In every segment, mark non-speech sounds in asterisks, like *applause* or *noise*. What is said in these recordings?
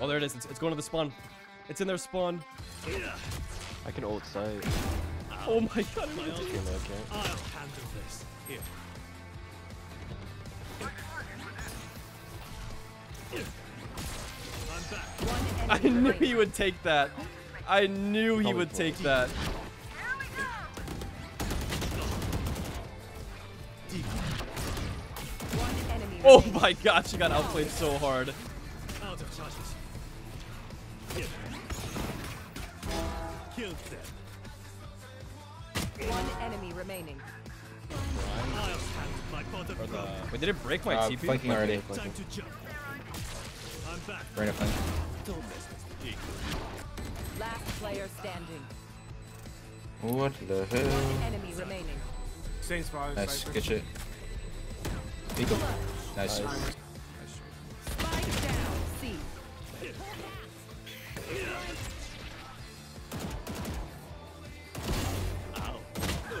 Oh, there it is. It's, it's going to the spawn. It's in their spawn. I can ult side. Oh my god. My ult. Okay, I can't. I'll handle this. Here. I'm back. One I enemy knew he would take that. I knew he would take that. Oh my god, she got outplayed so hard. Out of charges. Them. One enemy remaining. I'll stand my bottom Or the... Wait, did it break my Uh, TP? flanking already. Time to jump. I'm back. Right up flank. Don't mess with. Last player standing. What the One hell? enemy remaining. Same spot. as Nice, Cypher. good shit. Eagle. Nice. Spike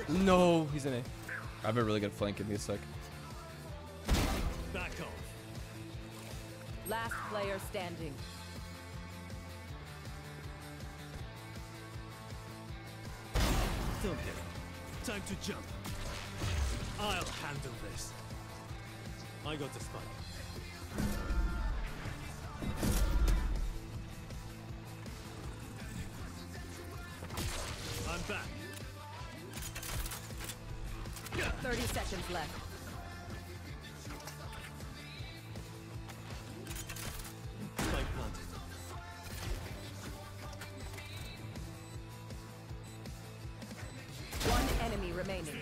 No, he's in A. I have a really good flank. Give me a sec. Back off. Last player standing. Don't hit. Time to jump. I'll handle this. I got the spike. Back. 30 seconds left. Spike planted. One enemy remaining.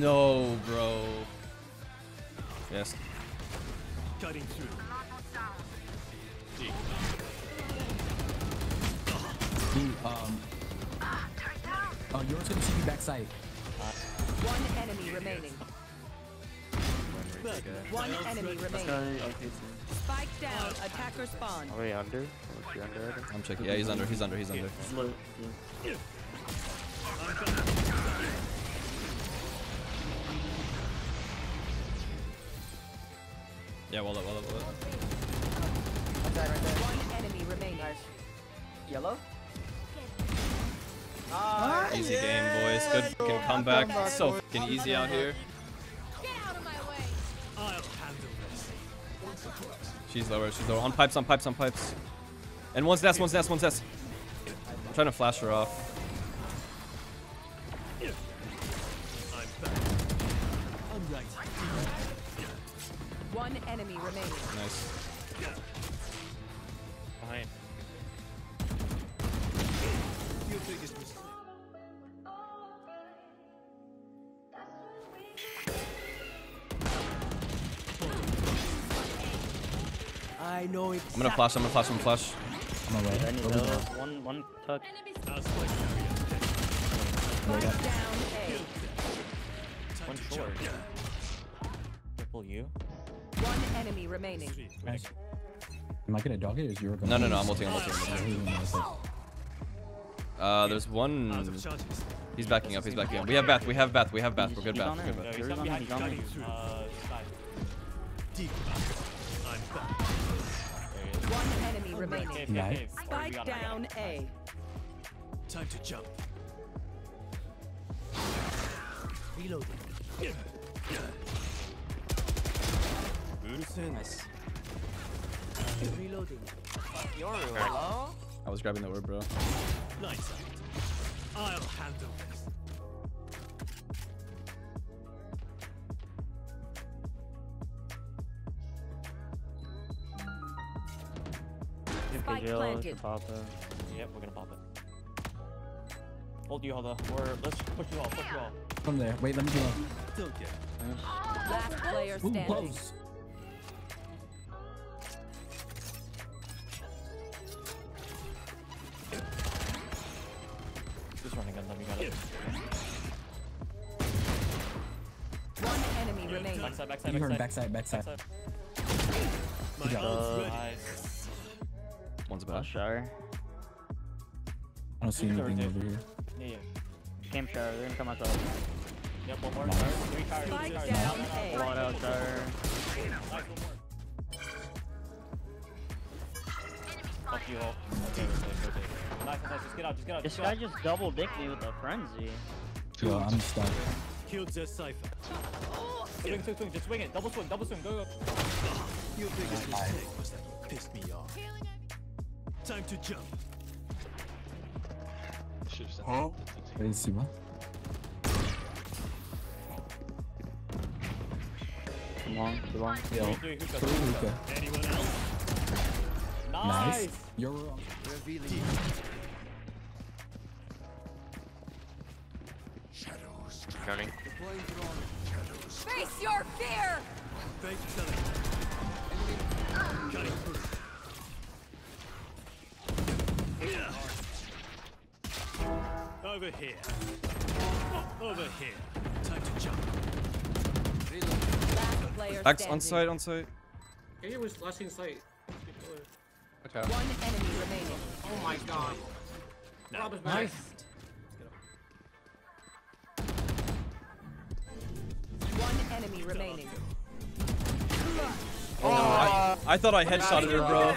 No, bro. Yes. Cutting through. Um. Oh, yours gonna see me backside. One enemy remaining. One enemy remaining. Spike down. Attacker spawn. Are we under? Or is he under already? I'm checking. Yeah, he's under. He's under. He's under. Yeah, well up, well up, well up. One enemy remaining. Yellow? Easy game, boys. Good fucking comeback. So fucking easy out here. I'll handle this. She's lower. She's lower. On pipes. On pipes. On pipes. And one's nest. One's nest. One's nest. I'm trying to flash her off. I'm back. I'm right. One enemy remaining. Nice. Behind. Biggest mistake. I know it. I'm gonna flash. I'm gonna flash. I'm gonna flash. I'm away. I need Over One, one tuck. Our spike carrier. Down A. One to short. Triple you. One enemy remaining. Nice. Am I gonna dog it or is your No, no, no. I'm ulting. I'm ulting. I'm ulting. Uh, there's one. He's backing up. He's backing up. We have bath. We have bath. We have bath. We're good. He's Bath. We're good. Bath. He's on behind. He's on Cutting me. through. Uh, side. Deep. I'm back. There he is. One enemy remaining. Cave, cave, Nice. cave. Spike down A. Time to jump. Reloading. Nice. Reloading. I was grabbing the word, bro. Lights out. I'll handle this. Spike Jill, planted. pop it. Yep, we're gonna pop it. Hold you, hold up. Or let's push you all, push you all. From there. Wait, let me go. Don't get it. Last player Ooh, close. Remaining. Backside, backside, You heard backside. backside, backside. My job. Uh, nice. One's back. shower. I don't see anything over here. Yeah, yeah. Camp shower, they're gonna come outside. Yep, one more Nice. shower. Three showers, three Spike showers. down One A. out shower. Nice, one more. you hold. Okay, okay, okay. Nice, nice, just get out, just get out, This just guy out. just double dicked me with a frenzy. Yo, I'm stuck. Killed their Cypher. Swing, swing, swing, just swing it. Double swing, double swing, go, go. Your biggest mistake was that you pissed me off. Time to jump. Crazy, man. Too long, too long. Yo, Three, hookah, three three, hookah. Anyone else? Nice. Nice. You're wrong. Counting. Face your fear! Fake telling. Cutting through. Over here. Over here. Time to jump. Axe on site, on site. He was flashing sight. Okay. One enemy remaining. Oh my god. Rob is back. Nice. Enemy remaining. Oh, I, I thought I headshotted her, bro.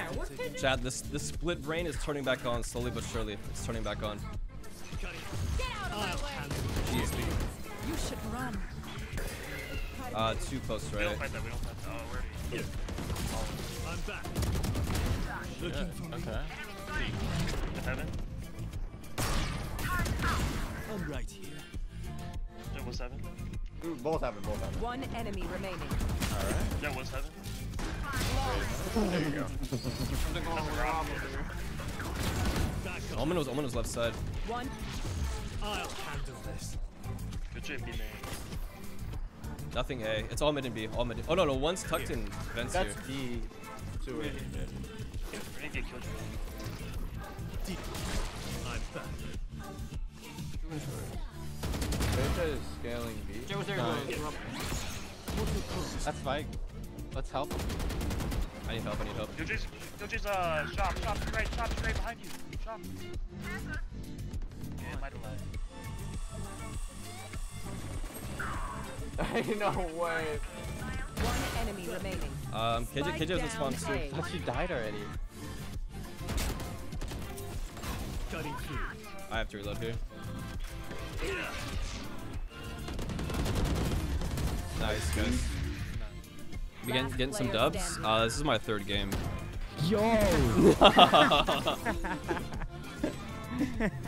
Chad, this this split brain is turning back on slowly but surely. It's turning back on. Cutting. Get out of my way! Jeez. You should run. Uh, two posts, right? I'm back. Looking for me. Okay. Heaven. I'm right here. That was seven. Both have it, both have it. One enemy remaining. That *laughs* was seven. Back up. Omen was Omen was left side. One. I'll handle this. Good job, B man. Nothing A. It's all mid and B. All mid. Oh no no, one's tucked in vents here. That's D. Two. We're gonna get killed. Deep. I'm back. Beta is scaling B. Joe was there. Nice. Rob. That's Spike. Let's help him. I need help. I need help. Yoji's, Yoji's, uh, shop, shop, straight, shop, straight behind you. Shop. Yeah, my delay. no way. One enemy remaining. Um, KJ Spike KJ has down spawn too. A. Thought she died already. I have to reload here. Nice guys. We getting, getting some dubs. Uh, this is my third game. Yo! *laughs* *laughs* *laughs*